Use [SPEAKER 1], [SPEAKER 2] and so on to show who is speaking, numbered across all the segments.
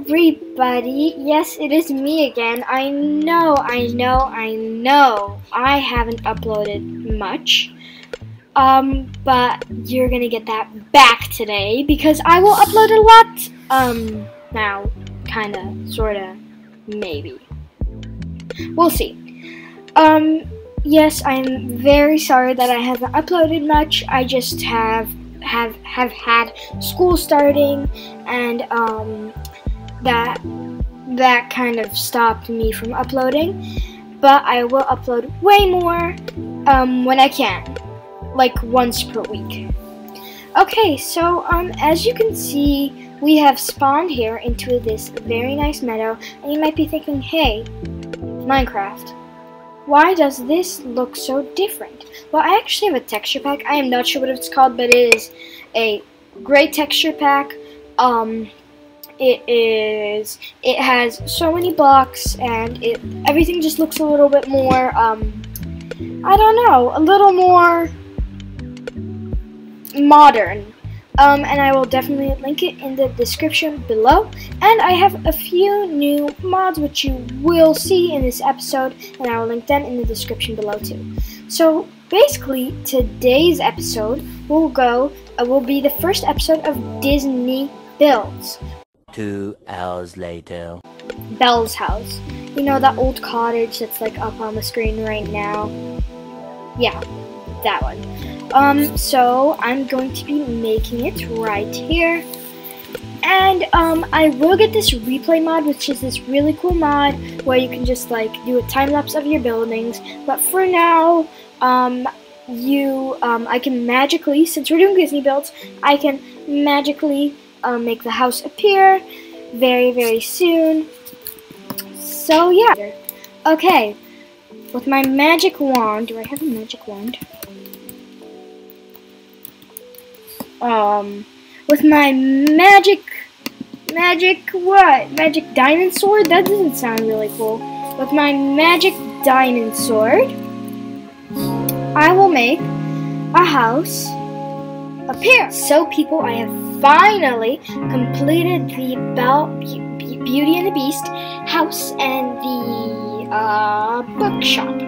[SPEAKER 1] everybody. Yes, it is me again. I know, I know, I know. I haven't uploaded much. Um, but you're gonna get that back today because I will upload a lot. Um, now, kinda, sorta, maybe. We'll see. Um, yes, I'm very sorry that I haven't uploaded much. I just have have have had school starting and um that that kind of stopped me from uploading. But I will upload way more um, when I can, like once per week. Okay, so um, as you can see, we have spawned here into this very nice meadow, and you might be thinking, hey, Minecraft, why does this look so different? Well, I actually have a texture pack. I am not sure what it's called, but it is a great texture pack. Um, it is it has so many blocks and it everything just looks a little bit more um I don't know, a little more modern. Um, and I will definitely link it in the description below. And I have a few new mods which you will see in this episode, and I will link them in the description below too. So basically, today's episode will go uh, will be the first episode of Disney Builds,
[SPEAKER 2] Two hours later.
[SPEAKER 1] Belle's house. You know that old cottage that's like up on the screen right now? Yeah, that one. Um, so I'm going to be making it right here. And um, I will get this replay mod, which is this really cool mod where you can just like do a time lapse of your buildings. But for now, um, you, um, I can magically, since we're doing Disney builds, I can magically um, make the house appear very, very soon. So yeah. Okay. With my magic wand, do I have a magic wand? Um, with my magic, magic what? Magic diamond sword? That doesn't sound really cool. With my magic diamond sword, I will make a house appear. So people, I have finally completed the Belle, Beauty and the Beast house and the uh, bookshop.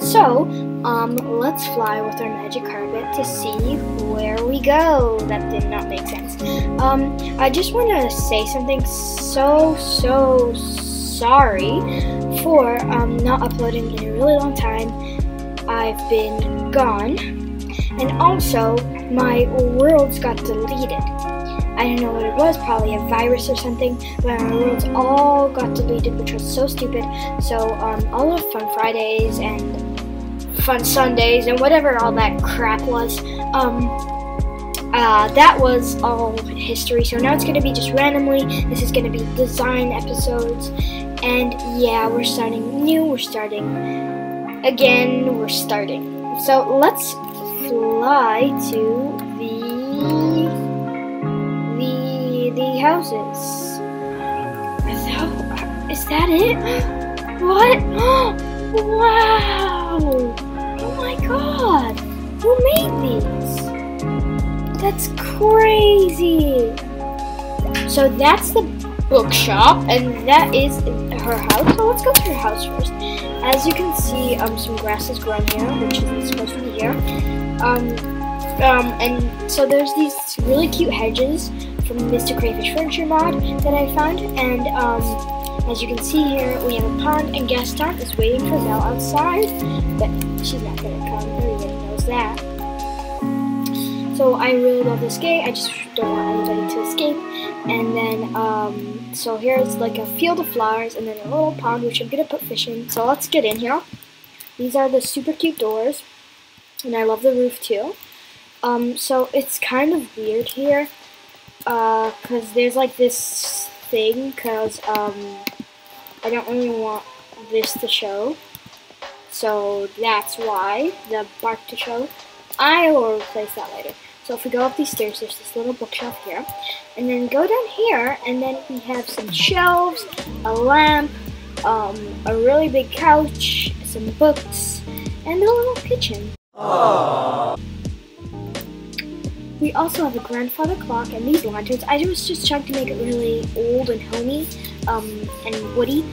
[SPEAKER 1] So, um, let's fly with our magic carpet to see where we go. That did not make sense. Um, I just want to say something so, so sorry for um, not uploading in a really long time. I've been gone. And also, my worlds got deleted. I don't know what it was, probably a virus or something, but our worlds all got deleted, which was so stupid. So, um, all of Fun Fridays and Fun Sundays and whatever all that crap was, um, uh, that was all history. So now it's going to be just randomly. This is going to be design episodes. And yeah, we're starting new. We're starting again. We're starting. So let's fly to the the the houses. Is that, is that it? What? wow! Oh my god! Who made these? That's crazy! So that's the bookshop, and that is her house. So let's go to her house first. As you can see, um, some grass has grown here, which is supposed to be here. Um, um, and so there's these really cute hedges from Mr. Crayfish Furniture mod that I found, and um, as you can see here, we have a pond, and Gaston is waiting for Belle outside, but she's not gonna come. Everybody knows that. So I really love this gate. I just don't want anybody to escape. And then, um, so here's like a field of flowers, and then a little pond which I'm gonna put fish in. So let's get in here. These are the super cute doors, and I love the roof too. Um, so it's kind of weird here, uh, cause there's like this thing, cause um, I don't really want this to show. So that's why the bark to show. I will replace that later. So if we go up these stairs, there's this little bookshelf here. And then go down here, and then we have some shelves, a lamp, um, a really big couch, some books, and a little kitchen. We also have a grandfather clock and these lanterns. I was just trying to make it really old and homey um, and woody.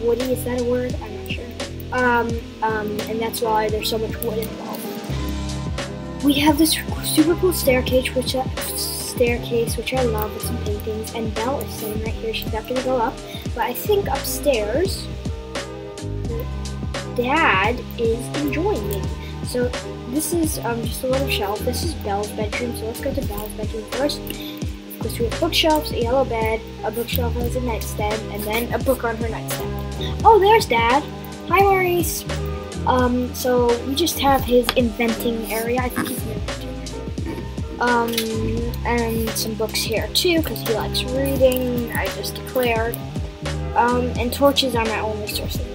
[SPEAKER 1] Woody, is that a word? I'm not sure. Um, um, and that's why there's so much wood involved. We have this super cool staircase, which uh, staircase, which I love, with some paintings. And Belle is sitting right here. She's not gonna go up, but I think upstairs, Dad is enjoying it. So this is um, just a little shelf. This is Belle's bedroom. So let's go to Belle's bedroom first. Of course, we have bookshelves, a yellow bed, a bookshelf has a nightstand, and then a book on her nightstand. Oh, there's Dad. Hi, Maurice. Um, so we just have his inventing area. I think he's an inventor. Um, and some books here too, because he likes reading. I just declared. Um, and torches are my only source of light.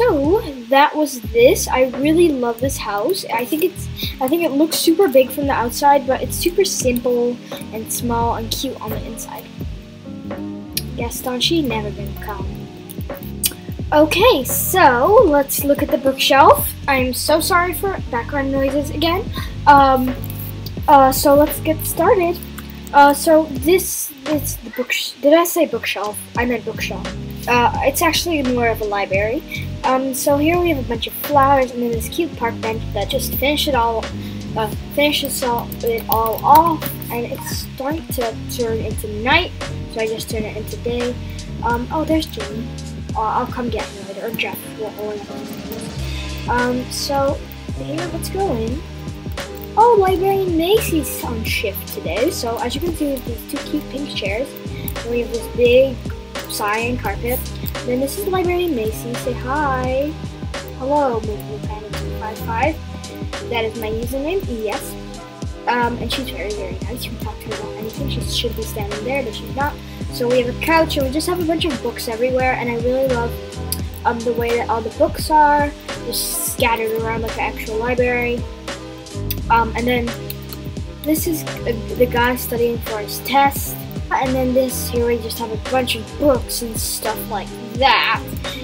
[SPEAKER 1] So that was this. I really love this house. I think it's I think it looks super big from the outside, but it's super simple and small and cute on the inside. Gaston, she never been calm. Okay, so let's look at the bookshelf. I'm so sorry for background noises again. Um, uh, so let's get started. Uh, so this is the book. Did I say bookshelf? I meant bookshelf. Uh, it's actually more of a library. Um, so here we have a bunch of flowers and then this cute park bench that just finished it all, uh, finishes all, it all off, and it's starting to turn into night. So I just turn it into day. Um, oh, there's Jimmy. Uh, I'll come get him later, or Jeff, or whatever. Um, so here, let's go in. Oh, Librarian Macy's on shift today. So as you can see, these two cute pink chairs. And we have this big cyan carpet. Then this is the Librarian Macy. Say hi. Hello, Movie255. That is my username. Yes. Um, and she's very, very nice. You can talk to her about anything. She should be standing there, but she's not. So we have a couch, and we just have a bunch of books everywhere. And I really love um, the way that all the books are, just scattered around like an actual library. Um, and then this is the guy studying for his test. And then this here we just have a bunch of books and stuff like that.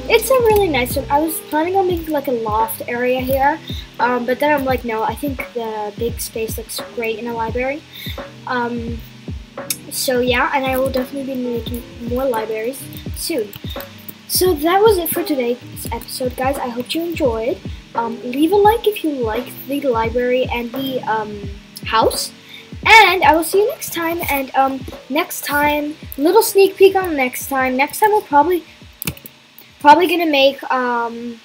[SPEAKER 1] It's a really nice one. I was planning on making like a loft area here, um, but then I'm like, no, I think the big space looks great in a library. Um, so yeah, and I will definitely be making more libraries soon. So that was it for today's episode, guys. I hope you enjoyed. Um, leave a like if you like the library and the um, house. And I will see you next time. And um, next time, little sneak peek on next time. Next time we're probably probably gonna make um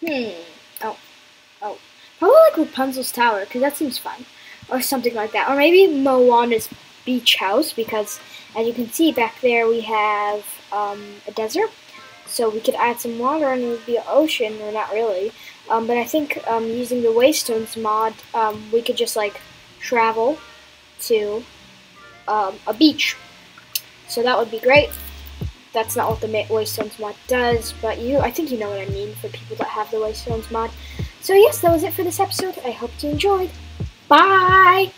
[SPEAKER 1] hmm oh oh probably like Rapunzel's tower because that seems fun or something like that. Or maybe Moana's beach house because as you can see back there we have um, a desert. So we could add some water and it would be an ocean, or not really. Um, but I think um, using the Waystones mod, um, we could just like travel to um, a beach. So that would be great. That's not what the Waystones mod does, but you, I think you know what I mean for people that have the Waystones mod. So yes, that was it for this episode. I hope you enjoyed. Bye!